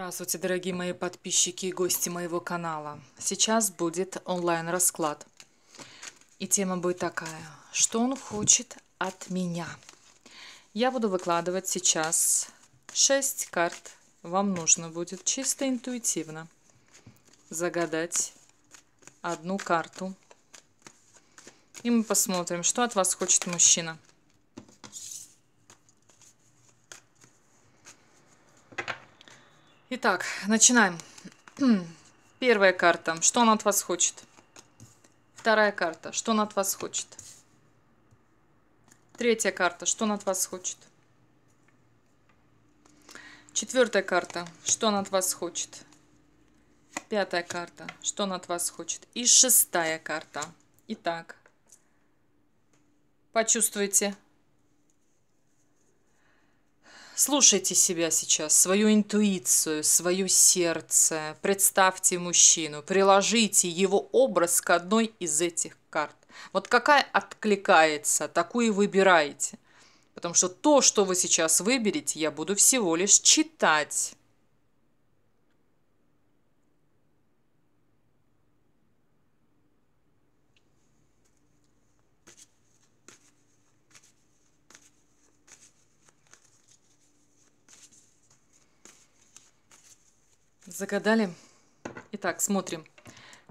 Здравствуйте, дорогие мои подписчики и гости моего канала. Сейчас будет онлайн-расклад. И тема будет такая. Что он хочет от меня? Я буду выкладывать сейчас 6 карт. Вам нужно будет чисто интуитивно загадать одну карту. И мы посмотрим, что от вас хочет мужчина. Итак, начинаем. Первая карта. Что он от вас хочет? Вторая карта. Что он от вас хочет? Третья карта. Что он от вас хочет? Четвертая карта. Что он от вас хочет? Пятая карта. Что он от вас хочет? И шестая карта. Итак, почувствуйте Слушайте себя сейчас, свою интуицию, свое сердце. Представьте мужчину, приложите его образ к одной из этих карт. Вот какая откликается, такую выбирайте. Потому что то, что вы сейчас выберете, я буду всего лишь читать. Загадали? Итак, смотрим.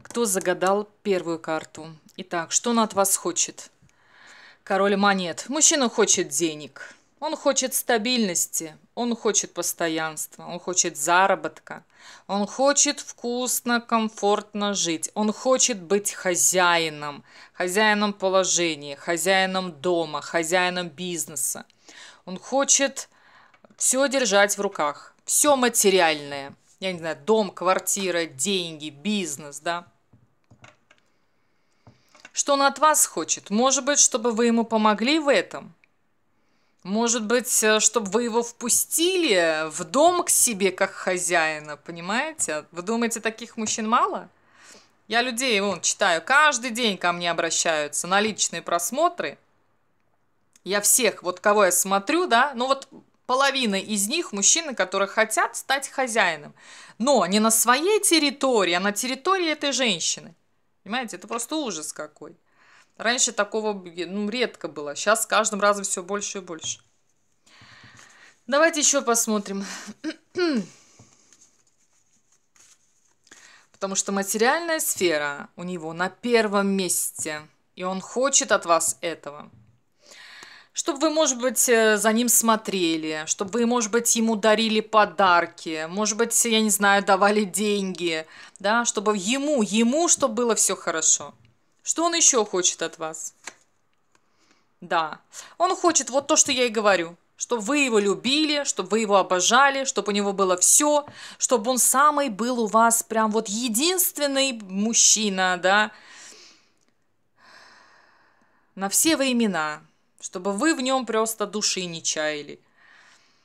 Кто загадал первую карту? Итак, что он от вас хочет? Король монет. Мужчина хочет денег. Он хочет стабильности, он хочет постоянства, он хочет заработка, он хочет вкусно, комфортно жить, он хочет быть хозяином, хозяином положения, хозяином дома, хозяином бизнеса. Он хочет все держать в руках, все материальное – я не знаю, дом, квартира, деньги, бизнес, да. Что он от вас хочет? Может быть, чтобы вы ему помогли в этом? Может быть, э, чтобы вы его впустили в дом к себе как хозяина, понимаете? Вы думаете, таких мужчин мало? Я людей, вон, читаю, каждый день ко мне обращаются на личные просмотры. Я всех, вот кого я смотрю, да, ну вот половина из них мужчины, которые хотят стать хозяином. Но не на своей территории, а на территории этой женщины. Понимаете, это просто ужас какой. Раньше такого ну, редко было. Сейчас с каждым разом все больше и больше. Давайте еще посмотрим. Потому что материальная сфера у него на первом месте. И он хочет от вас этого чтобы вы, может быть, э, за ним смотрели, чтобы вы, может быть, ему дарили подарки, может быть, я не знаю, давали деньги, да, чтобы ему, ему, чтобы было все хорошо. Что он еще хочет от вас? Да, он хочет вот то, что я и говорю, чтобы вы его любили, чтобы вы его обожали, чтобы у него было все, чтобы он самый был у вас прям вот единственный мужчина, да, на все времена чтобы вы в нем просто души не чаяли.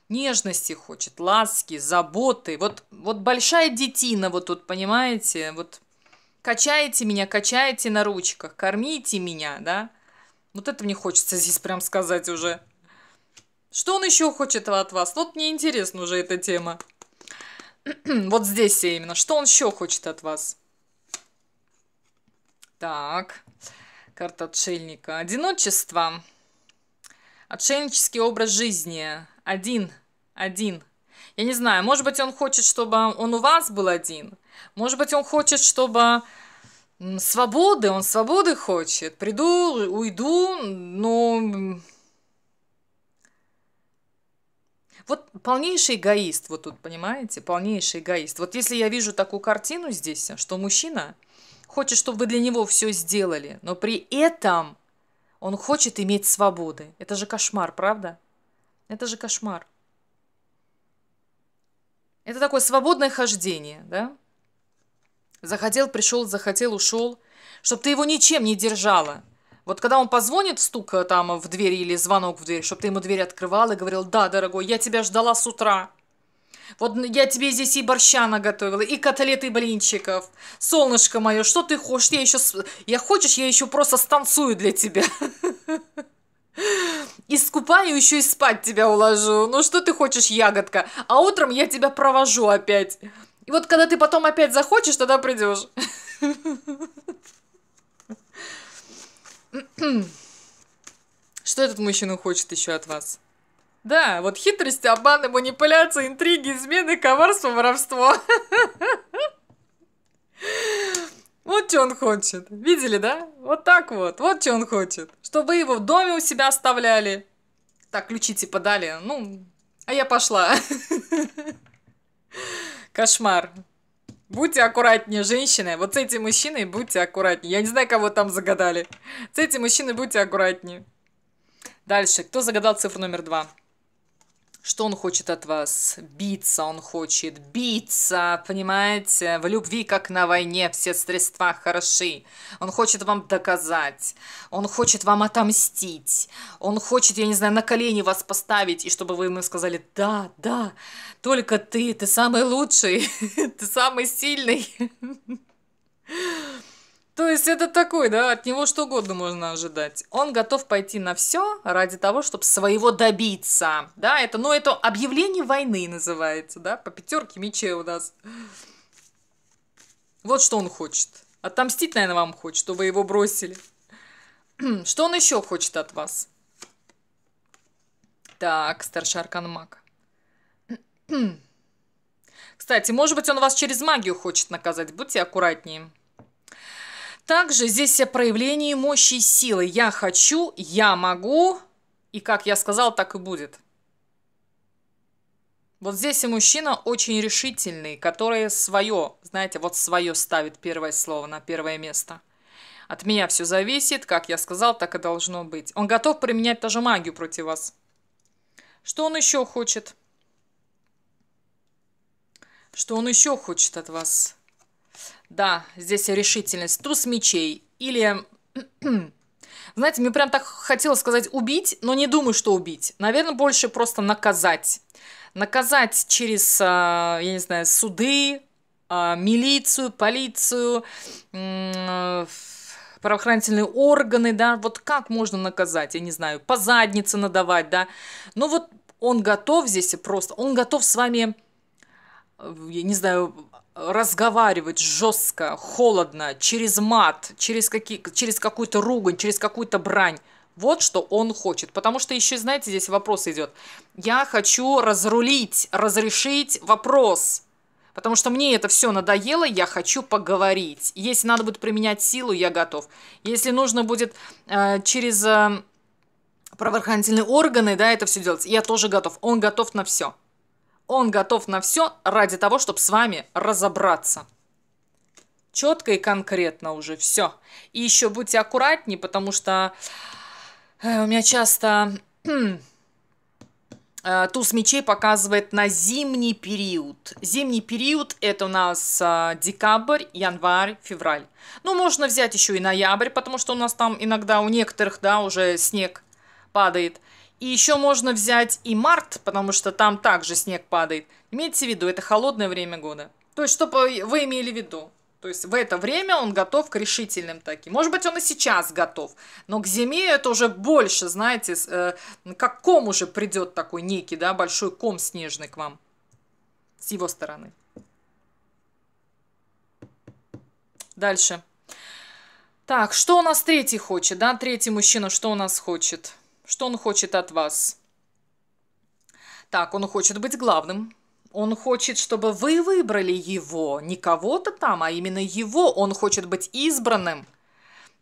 Нежности хочет, ласки, заботы. Вот, вот большая детина вот тут, понимаете? Вот качаете меня, качаете на ручках, кормите меня, да? Вот это мне хочется здесь прям сказать уже. Что он еще хочет от вас? Вот мне интересна уже эта тема. вот здесь именно. Что он еще хочет от вас? Так, карта отшельника. Одиночество. Отшельнический образ жизни. Один. Один. Я не знаю, может быть, он хочет, чтобы он у вас был один. Может быть, он хочет, чтобы свободы, он свободы хочет. Приду, уйду, но... Вот полнейший эгоист, вот тут, понимаете, полнейший эгоист. Вот если я вижу такую картину здесь, что мужчина хочет, чтобы вы для него все сделали, но при этом он хочет иметь свободы. Это же кошмар, правда? Это же кошмар. Это такое свободное хождение, да? Захотел, пришел, захотел, ушел. Чтобы ты его ничем не держала. Вот когда он позвонит, стук э, там в дверь или звонок в дверь, чтобы ты ему дверь открывал и говорил, да, дорогой, я тебя ждала с утра. Вот я тебе здесь и борща наготовила, и котлеты блинчиков. Солнышко мое, что ты хочешь? Я еще... Я хочешь, я еще просто станцую для тебя. Искупаю, еще и спать тебя уложу. Ну что ты хочешь, ягодка? А утром я тебя провожу опять. И вот когда ты потом опять захочешь, тогда придешь. Что этот мужчина хочет еще от вас? Да, вот хитрости, обманы, манипуляции, интриги, измены, коварство, воровство. Вот что он хочет. Видели, да? Вот так вот. Вот что он хочет. Чтобы его в доме у себя оставляли. Так, ключи типа дали. Ну, а я пошла. Кошмар. Будьте аккуратнее, женщины. Вот с этим мужчиной будьте аккуратнее. Я не знаю, кого там загадали. С этим мужчиной будьте аккуратнее. Дальше. Кто загадал цифру номер два? Что он хочет от вас? Биться он хочет, биться, понимаете? В любви, как на войне, все средства хороши. Он хочет вам доказать, он хочет вам отомстить, он хочет, я не знаю, на колени вас поставить, и чтобы вы ему сказали, да, да, только ты, ты самый лучший, ты самый сильный. То есть это такой, да, от него что угодно можно ожидать. Он готов пойти на все ради того, чтобы своего добиться. Да, это, ну, это объявление войны называется, да, по пятерке мечей у нас. Вот что он хочет. Отомстить, наверное, вам хочет, чтобы вы его бросили. Что он еще хочет от вас? Так, старший аркан маг. Кстати, может быть, он вас через магию хочет наказать. Будьте аккуратнее. Также здесь проявление мощи и силы. Я хочу, я могу, и как я сказал, так и будет. Вот здесь и мужчина очень решительный, который свое, знаете, вот свое ставит первое слово на первое место. От меня все зависит, как я сказал, так и должно быть. Он готов применять даже магию против вас. Что он еще хочет? Что он еще хочет от вас? Да, здесь решительность. Туз мечей. Или... Знаете, мне прям так хотелось сказать убить, но не думаю, что убить. Наверное, больше просто наказать. Наказать через, а, я не знаю, суды, а, милицию, полицию, правоохранительные органы, да, вот как можно наказать, я не знаю, по заднице надавать, да. Но вот он готов здесь просто, он готов с вами, я не знаю, разговаривать жестко, холодно, через мат, через, какие, через какую-то ругань, через какую-то брань. Вот что он хочет. Потому что еще, знаете, здесь вопрос идет. Я хочу разрулить, разрешить вопрос. Потому что мне это все надоело, я хочу поговорить. Если надо будет применять силу, я готов. Если нужно будет э, через э, правоохранительные органы, да, это все делать, я тоже готов. Он готов на все. Он готов на все ради того, чтобы с вами разобраться. Четко и конкретно уже все. И еще будьте аккуратнее, потому что э, у меня часто э, туз мечей показывает на зимний период. Зимний период это у нас э, декабрь, январь, февраль. Ну, можно взять еще и ноябрь, потому что у нас там иногда у некоторых, да, уже снег падает. И еще можно взять и март, потому что там также снег падает. Имейте в виду, это холодное время года. То есть, чтобы вы имели в виду. То есть в это время он готов к решительным таким. Может быть, он и сейчас готов, но к зиме это уже больше, знаете, э, как ком уже придет такой некий, да, большой ком снежный к вам с его стороны. Дальше. Так, что у нас третий хочет, да, третий мужчина, что у нас хочет? Что он хочет от вас? Так, он хочет быть главным. Он хочет, чтобы вы выбрали его, не кого-то там, а именно его. Он хочет быть избранным.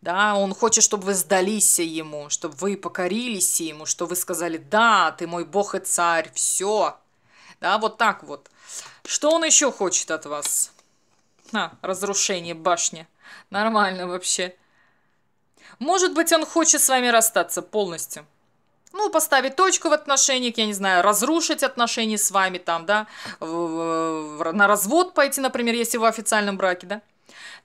Да, он хочет, чтобы вы сдались ему, чтобы вы покорились ему, чтобы вы сказали, да, ты мой бог и царь, все. Да, вот так вот. Что он еще хочет от вас? А, разрушение башни. Нормально вообще. Может быть, он хочет с вами расстаться полностью ну, поставить точку в отношениях, я не знаю, разрушить отношения с вами там, да, на развод пойти, например, если вы в официальном браке, да.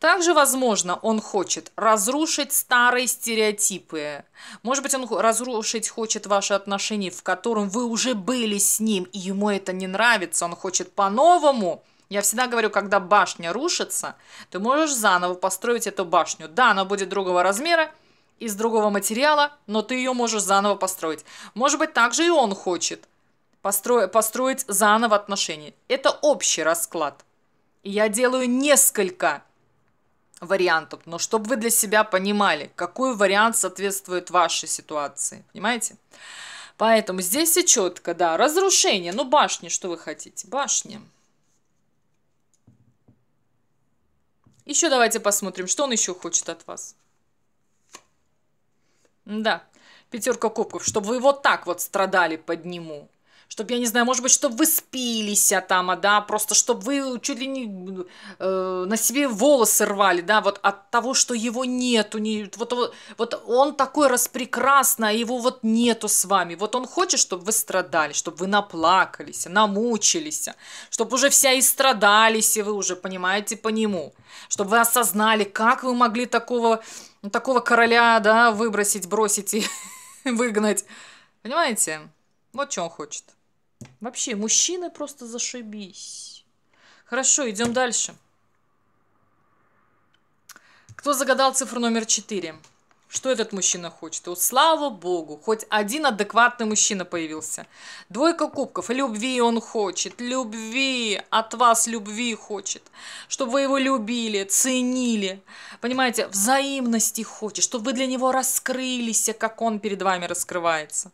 Также, возможно, он хочет разрушить старые стереотипы. Может быть, он разрушить хочет ваши отношения, в котором вы уже были с ним, и ему это не нравится, он хочет по-новому. Я всегда говорю, когда башня рушится, ты можешь заново построить эту башню. Да, она будет другого размера, из другого материала, но ты ее можешь заново построить. Может быть, также и он хочет постро... построить заново отношения. Это общий расклад. И я делаю несколько вариантов, но чтобы вы для себя понимали, какой вариант соответствует вашей ситуации. Понимаете? Поэтому здесь все четко, да. Разрушение. Ну, башни, что вы хотите? Башни. Еще давайте посмотрим, что он еще хочет от вас. Да, пятерка кубков, чтобы вы вот так вот страдали под нему. Чтобы, я не знаю, может быть, чтобы вы спились а там, а, да, просто чтобы вы чуть ли не э, на себе волосы рвали, да, вот от того, что его нету, не, вот, вот, вот он такой распрекрасный, а его вот нету с вами, вот он хочет, чтобы вы страдали, чтобы вы наплакались, намучились, чтобы уже вся и страдались, и вы уже понимаете по нему, чтобы вы осознали, как вы могли такого, такого короля, да, выбросить, бросить и выгнать, понимаете? Вот что он хочет. Вообще, мужчины просто зашибись. Хорошо, идем дальше. Кто загадал цифру номер 4? Что этот мужчина хочет? Вот слава богу, хоть один адекватный мужчина появился. Двойка кубков. Любви он хочет. Любви. От вас любви хочет. Чтобы вы его любили, ценили. Понимаете, взаимности хочет. Чтобы вы для него раскрылись, как он перед вами раскрывается.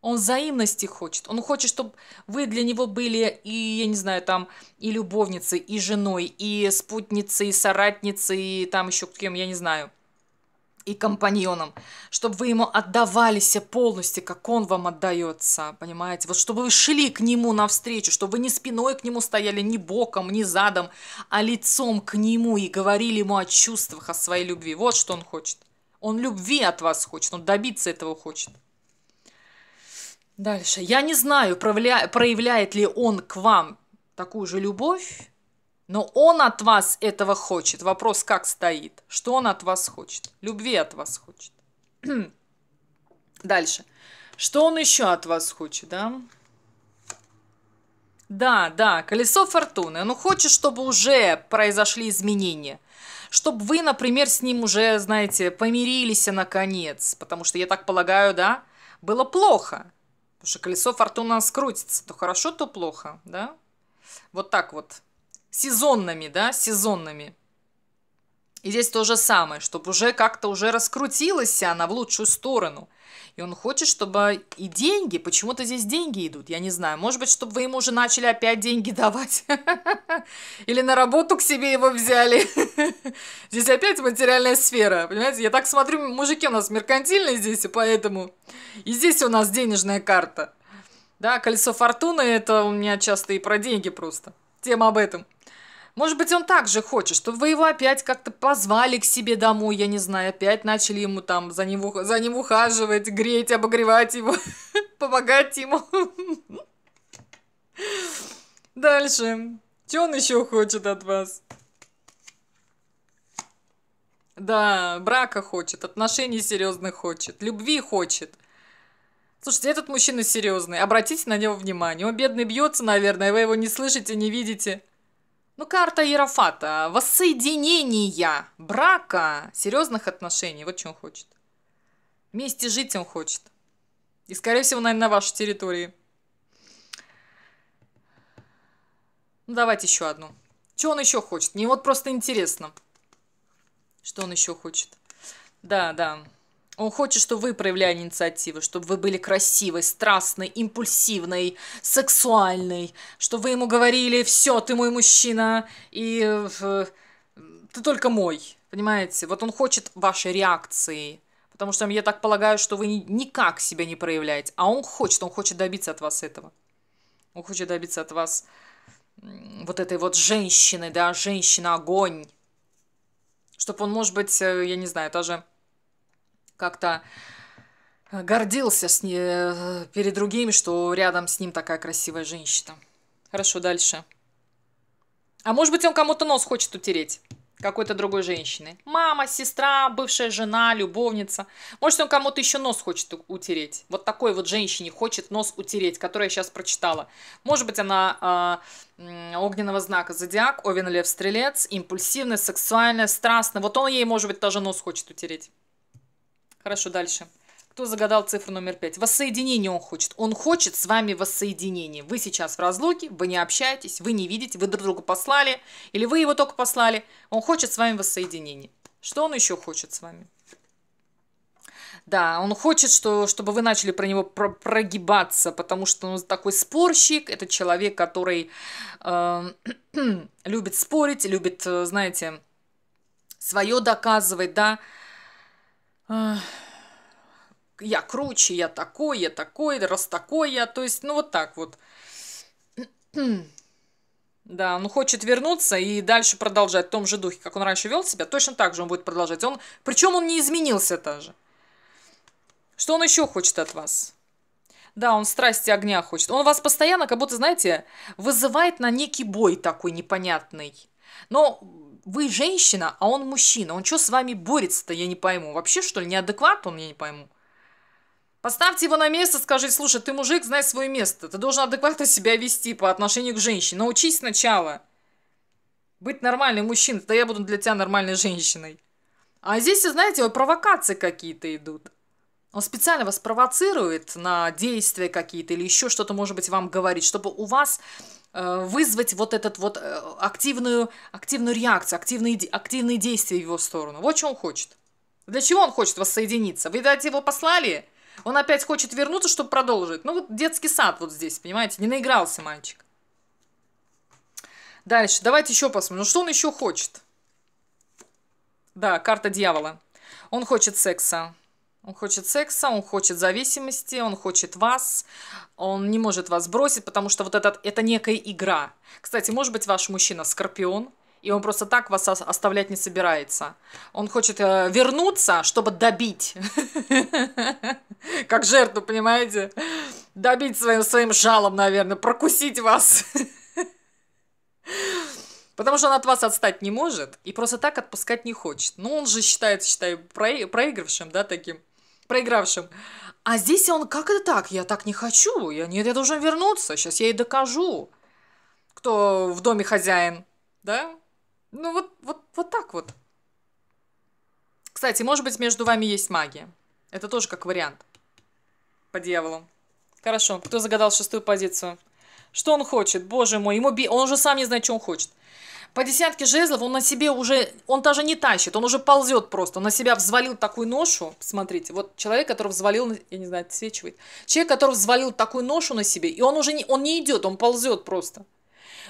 Он взаимности хочет. Он хочет, чтобы вы для него были и, я не знаю, там, и любовницей, и женой, и спутницей, и соратницей, и там еще кем, я не знаю, и компаньоном. Чтобы вы ему отдавались полностью, как он вам отдается, понимаете? Вот чтобы вы шли к нему навстречу, чтобы вы не спиной к нему стояли, не боком, не задом, а лицом к нему и говорили ему о чувствах, о своей любви. Вот что он хочет. Он любви от вас хочет, он добиться этого хочет. Дальше. Я не знаю, проявляет ли он к вам такую же любовь, но он от вас этого хочет. Вопрос как стоит? Что он от вас хочет? Любви от вас хочет. Дальше. Что он еще от вас хочет, да? Да, да, колесо фортуны. Он хочет, чтобы уже произошли изменения. Чтобы вы, например, с ним уже, знаете, помирились наконец. Потому что, я так полагаю, да, было плохо. Потому что колесо фортуны скрутится. То хорошо, то плохо, да? Вот так вот. Сезонными, да, сезонными. И здесь то же самое, чтобы уже как-то уже раскрутилась она в лучшую сторону – и он хочет, чтобы и деньги, почему-то здесь деньги идут, я не знаю. Может быть, чтобы вы ему уже начали опять деньги давать. Или на работу к себе его взяли. Здесь опять материальная сфера, понимаете? Я так смотрю, мужики у нас меркантильные здесь, и поэтому... И здесь у нас денежная карта. Да, колесо фортуны, это у меня часто и про деньги просто. Тема об этом. Может быть, он также хочет, чтобы вы его опять как-то позвали к себе домой, я не знаю, опять начали ему там за ним, за ним ухаживать, греть, обогревать его, помогать ему. Дальше. Что он еще хочет от вас? Да, брака хочет, отношений серьезных хочет, любви хочет. Слушайте, этот мужчина серьезный, обратите на него внимание. Он бедный бьется, наверное, вы его не слышите, не видите. Ну, карта Ерофата. Воссоединения, брака, серьезных отношений. Вот что он хочет. Вместе жить он хочет. И, скорее всего, наверное, на вашей территории. Ну, давайте еще одну. Что он еще хочет? Мне вот просто интересно. Что он еще хочет? Да, да. Он хочет, чтобы вы проявляли инициативу, чтобы вы были красивой, страстной, импульсивной, сексуальной, чтобы вы ему говорили «все, ты мой мужчина, и э, ты только мой». Понимаете? Вот он хочет вашей реакции. Потому что я так полагаю, что вы никак себя не проявляете. А он хочет, он хочет добиться от вас этого. Он хочет добиться от вас вот этой вот женщины, да, женщина-огонь. Чтобы он, может быть, э, я не знаю, даже как-то гордился с ней, э, перед другими, что рядом с ним такая красивая женщина. Хорошо, дальше. А может быть, он кому-то нос хочет утереть? Какой-то другой женщины. Мама, сестра, бывшая жена, любовница. Может, он кому-то еще нос хочет утереть. Вот такой вот женщине хочет нос утереть, которую я сейчас прочитала. Может быть, она э, огненного знака зодиак, Овен, Лев, Стрелец, импульсивная, сексуальная, страстная. Вот он ей, может быть, тоже нос хочет утереть. Хорошо, дальше. Кто загадал цифру номер пять? Воссоединение он хочет. Он хочет с вами воссоединение. Вы сейчас в разлуке, вы не общаетесь, вы не видите, вы друг друга послали, или вы его только послали. Он хочет с вами воссоединение. Что он еще хочет с вами? Да, он хочет, что, чтобы вы начали про него про прогибаться, потому что он такой спорщик, это человек, который э, любит спорить, любит, э, знаете, свое доказывать, да. Я круче, я такой, я такой, раз такой я, то есть, ну вот так вот. Да, он хочет вернуться и дальше продолжать в том же духе, как он раньше вел себя, точно так же он будет продолжать. Он, причем он не изменился даже. Что он еще хочет от вас? Да, он страсти огня хочет. Он вас постоянно, как будто, знаете, вызывает на некий бой такой непонятный. Но вы женщина, а он мужчина. Он что с вами борется-то, я не пойму. Вообще, что ли, неадекват он, я не пойму. Поставьте его на место, скажите, слушай, ты мужик, знай свое место. Ты должен адекватно себя вести по отношению к женщине. Научись сначала быть нормальным мужчиной, тогда я буду для тебя нормальной женщиной. А здесь, знаете, вот провокации какие-то идут. Он специально вас провоцирует на действия какие-то или еще что-то, может быть, вам говорит, чтобы у вас вызвать вот этот вот э, активную, активную реакцию, активные, активные действия в его сторону. Вот что он хочет. Для чего он хочет воссоединиться? Вы, видать, его послали? Он опять хочет вернуться, чтобы продолжить. Ну, вот детский сад вот здесь, понимаете? Не наигрался мальчик. Дальше, давайте еще посмотрим. Ну, что он еще хочет? Да, карта дьявола. Он хочет секса. Он хочет секса, он хочет зависимости, он хочет вас, он не может вас бросить, потому что вот этот, это некая игра. Кстати, может быть, ваш мужчина скорпион, и он просто так вас оставлять не собирается. Он хочет э, вернуться, чтобы добить. Как жертву, понимаете? Добить своим, своим жалом, наверное, прокусить вас. Потому что он от вас отстать не может и просто так отпускать не хочет. Ну, он же считает, считаю, проигравшим, да, таким проигравшим. А здесь он, как это так? Я так не хочу. Я, нет, я должен вернуться. Сейчас я ей докажу, кто в доме хозяин. Да? Ну, вот, вот, вот так вот. Кстати, может быть, между вами есть магия. Это тоже как вариант. По дьяволу. Хорошо. Кто загадал шестую позицию? Что он хочет? Боже мой, ему би... он уже сам не знает, что он хочет. По десятке жезлов он на себе уже, он даже не тащит, он уже ползет просто. Он на себя взвалил такую ношу. Смотрите, вот человек, который взвалил, я не знаю, отсвечивает. Человек, который взвалил такую ношу на себе, и он уже не, он не идет, он ползет просто.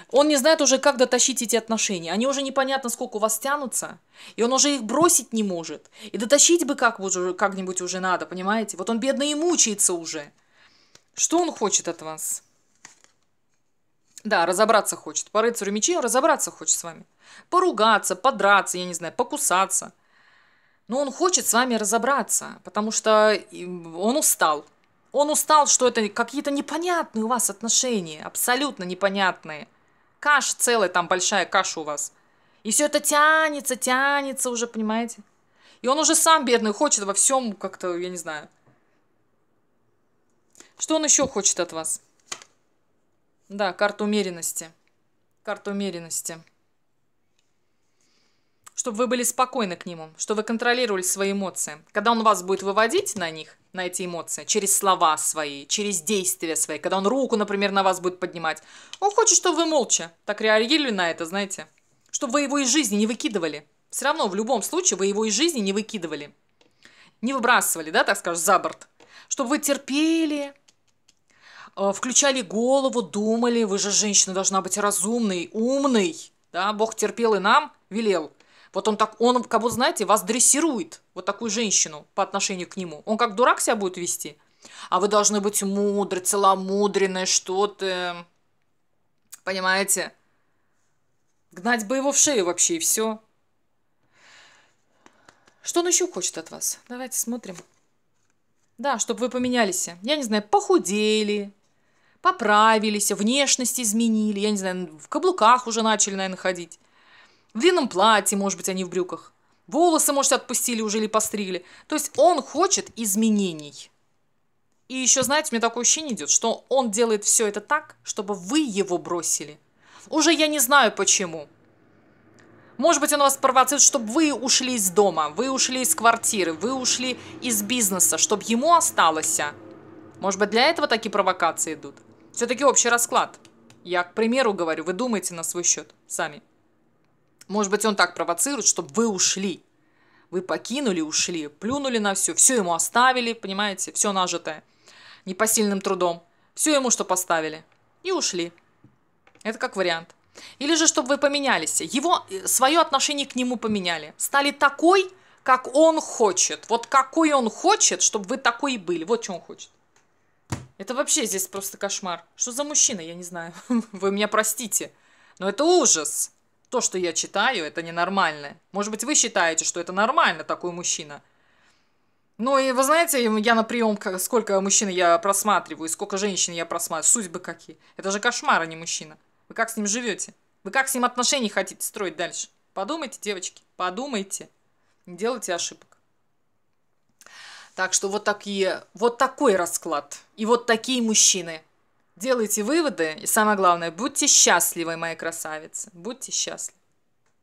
Он не знает уже, как дотащить эти отношения. Они уже непонятно, сколько у вас тянутся. И он уже их бросить не может. И дотащить бы как как-нибудь уже надо, понимаете? Вот он бедно и мучается уже. Что он хочет от вас? Да, разобраться хочет. По рыцарю мечей разобраться хочет с вами. Поругаться, подраться, я не знаю, покусаться. Но он хочет с вами разобраться, потому что он устал. Он устал, что это какие-то непонятные у вас отношения, абсолютно непонятные. Каша целая, там большая каша у вас. И все это тянется, тянется уже, понимаете? И он уже сам бедный хочет во всем как-то, я не знаю. Что он еще хочет от вас? Да, карта умеренности. Карта умеренности. Чтобы вы были спокойны к нему, чтобы вы контролировали свои эмоции. Когда он вас будет выводить на них, на эти эмоции, через слова свои, через действия свои, когда он руку, например, на вас будет поднимать, он хочет, чтобы вы молча так реагировали на это, знаете, чтобы вы его из жизни не выкидывали. Все равно, в любом случае, вы его из жизни не выкидывали. Не выбрасывали, да, так скажем, за борт. Чтобы вы терпели, включали голову, думали, вы же женщина должна быть разумной, умной, да, Бог терпел и нам велел. Вот он так, он, как будто, знаете, вас дрессирует, вот такую женщину по отношению к нему. Он как дурак себя будет вести. А вы должны быть мудры, целомудренные, что-то, понимаете? Гнать бы его в шею вообще, и все. Что он еще хочет от вас? Давайте смотрим. Да, чтобы вы поменялись. Я не знаю, похудели, поправились, внешность изменили, я не знаю, в каблуках уже начали, наверное, ходить. В длинном платье, может быть, они в брюках. Волосы, может, отпустили уже или постригли. То есть он хочет изменений. И еще, знаете, мне такое ощущение идет, что он делает все это так, чтобы вы его бросили. Уже я не знаю почему. Может быть, он вас провоцирует, чтобы вы ушли из дома, вы ушли из квартиры, вы ушли из бизнеса, чтобы ему осталось. Может быть, для этого такие провокации идут? Все-таки общий расклад. Я, к примеру, говорю, вы думаете на свой счет сами. Может быть, он так провоцирует, чтобы вы ушли. Вы покинули, ушли, плюнули на все, все ему оставили, понимаете, все нажитое, непосильным трудом. Все ему что поставили. И ушли. Это как вариант. Или же, чтобы вы поменялись. Его, э, свое отношение к нему поменяли. Стали такой, как он хочет. Вот какой он хочет, чтобы вы такой и были. Вот что он хочет. Это вообще здесь просто кошмар. Что за мужчина, я не знаю. Вы меня простите. Но это ужас. То, что я читаю, это ненормально. Может быть, вы считаете, что это нормально, такой мужчина. Ну и вы знаете, я на прием, сколько мужчин я просматриваю, сколько женщин я просматриваю, судьбы какие. Это же кошмар, а не мужчина. Вы как с ним живете? Вы как с ним отношения хотите строить дальше? Подумайте, девочки, подумайте. Не делайте ошибок. Так что вот, такие, вот такой расклад. И вот такие мужчины. Делайте выводы. И самое главное, будьте счастливы, мои красавицы. Будьте счастливы.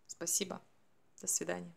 Спасибо. До свидания.